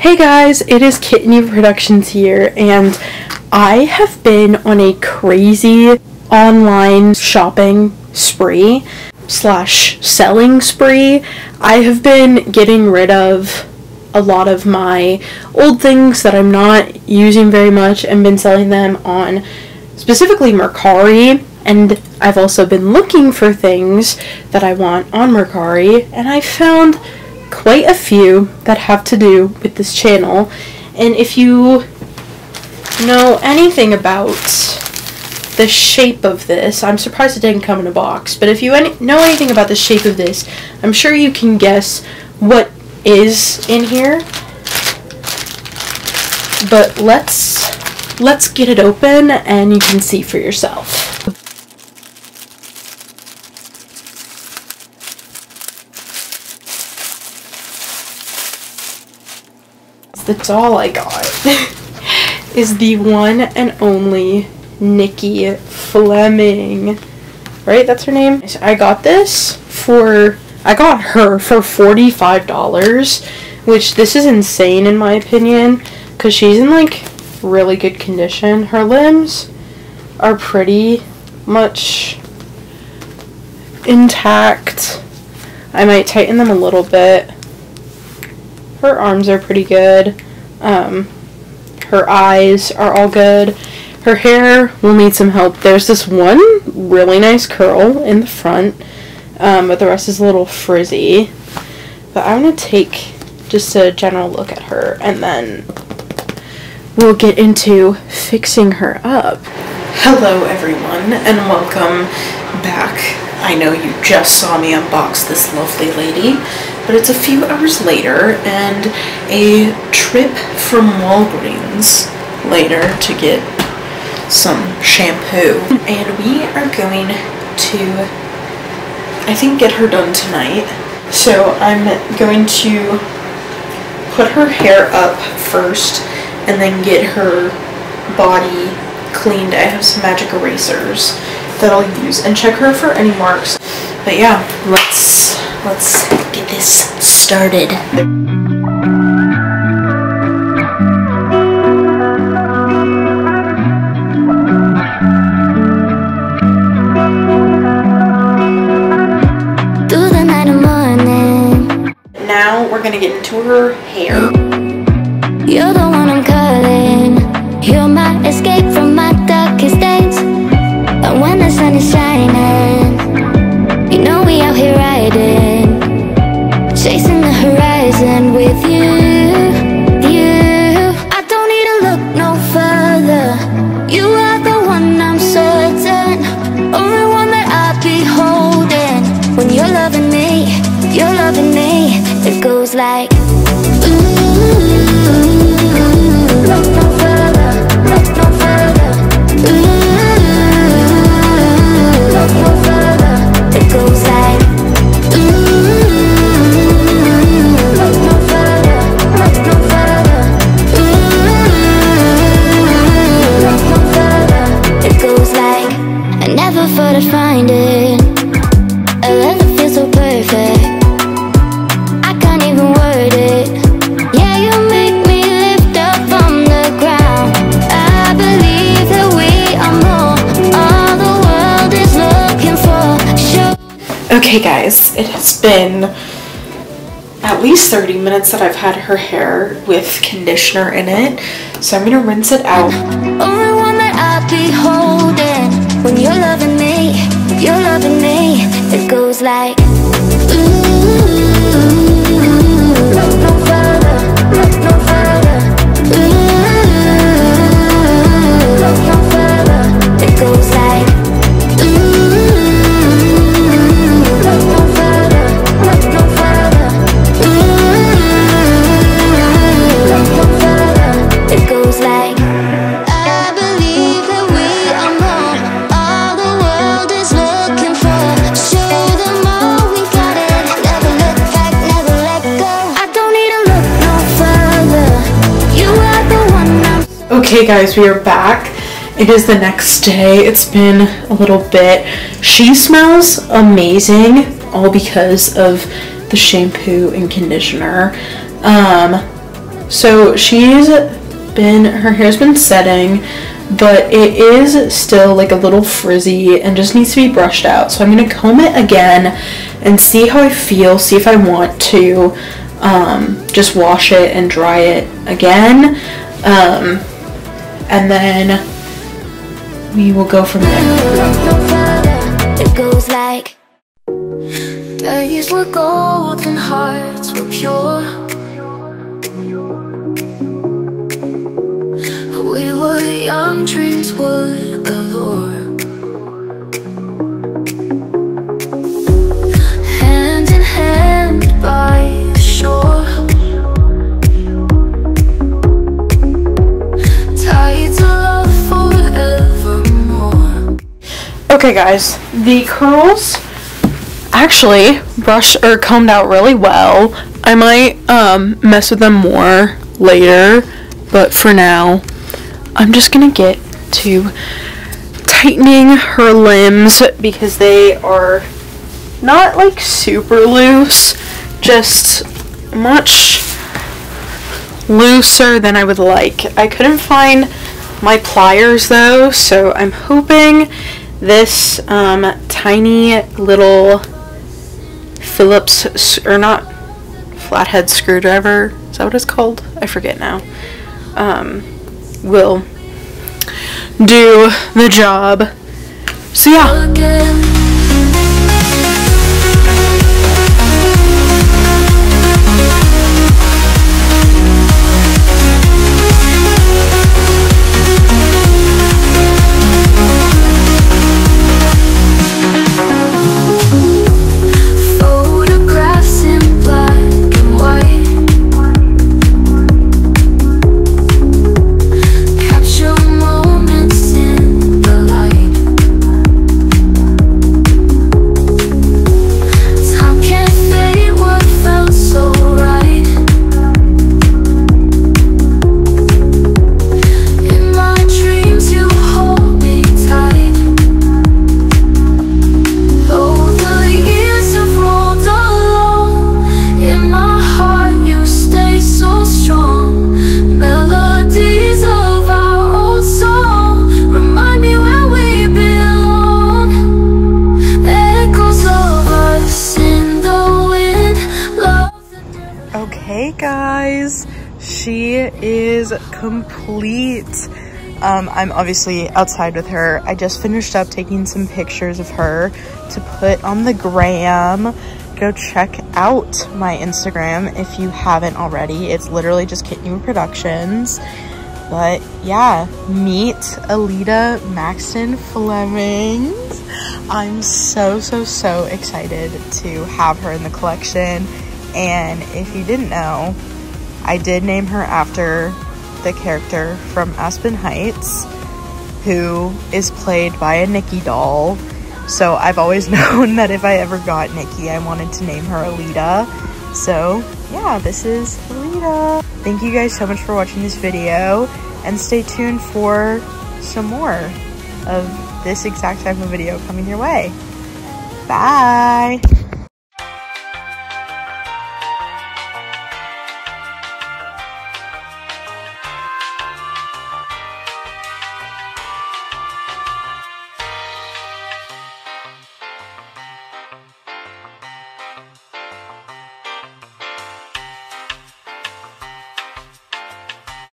Hey guys, it is KitAndEva Productions here, and I have been on a crazy online shopping spree slash selling spree. I have been getting rid of a lot of my old things that I'm not using very much and been selling them on specifically Mercari and I've also been looking for things that I want on Mercari and I found quite a few that have to do with this channel and if you know anything about the shape of this, I'm surprised it didn't come in a box, but if you any- know anything about the shape of this, I'm sure you can guess what is in here. But let's let's get it open and you can see for yourself. That's all I got. is the one and only Nicki Fleming. Right? That's her name? I got this for I got her for $45, which this is insane in my opinion cuz she's in like really good condition. Her limbs are pretty much intact. I might tighten them a little bit. Her arms are pretty good. Um, her eyes are all good. Her hair will need some help. There's this one really nice curl in the front, um, but the rest is a little frizzy. But I'm to take just a general look at her and then we'll get into fixing her up. Hello everyone and welcome back. I know you just saw me unbox this lovely lady, but it's a few hours later and a trip from Walgreens later to get some shampoo. And we are going to, I think, get her done tonight. So I'm going to put her hair up first and then get her body cleaned. I have some magic erasers that I'll use and check her for any marks. But yeah, let's let's get this started. Through the night and morning, Now we're gonna get into her hair. Goes like. Okay guys, it has been at least 30 minutes that I've had her hair with conditioner in it. So I'm gonna rinse it out. Only one that I'll be holding. When you're loving me, you're loving me. It goes like. Okay guys, we are back. It is the next day. It's been a little bit. She smells amazing, all because of the shampoo and conditioner. Um, So she's been, her hair's been setting, but it is still like a little frizzy and just needs to be brushed out. So I'm gonna comb it again and see how I feel, see if I want to um, just wash it and dry it again. Um, and then we will go from there. It goes like Days were golden, hearts were pure. We were young, dreams were guys, the curls actually brushed or combed out really well. I might um, mess with them more later, but for now, I'm just gonna get to tightening her limbs because they are not like super loose, just much looser than I would like. I couldn't find my pliers though, so I'm hoping this um, tiny little Phillips or not flathead screwdriver is that what it's called? I forget now. Um, will do the job. So yeah. Guys, she is complete. Um, I'm obviously outside with her. I just finished up taking some pictures of her to put on the gram. Go check out my Instagram if you haven't already. It's literally just KitAndEva Productions. But yeah, meet Elita Maxton Fleming. I'm so, so, so excited to have her in the collection. And if you didn't know, I did name her after the character from Aspen Heights, who is played by a Nicki doll. So I've always known that if I ever got Nicki, I wanted to name her Elita. So yeah, this is Elita. Thank you guys so much for watching this video and stay tuned for some more of this exact type of video coming your way. Bye!